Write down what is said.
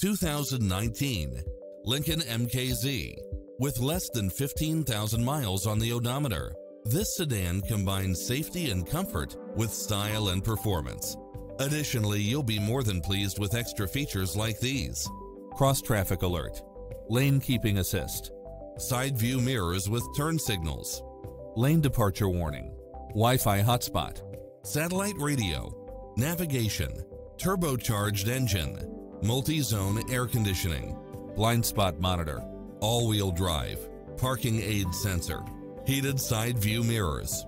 2019 Lincoln MKZ. With less than 15,000 miles on the odometer, this sedan combines safety and comfort with style and performance. Additionally, you'll be more than pleased with extra features like these. Cross traffic alert, lane keeping assist, side view mirrors with turn signals, lane departure warning, Wi-Fi hotspot, satellite radio, navigation, turbocharged engine, multi-zone air conditioning, blind spot monitor, all-wheel drive, parking aid sensor, heated side view mirrors,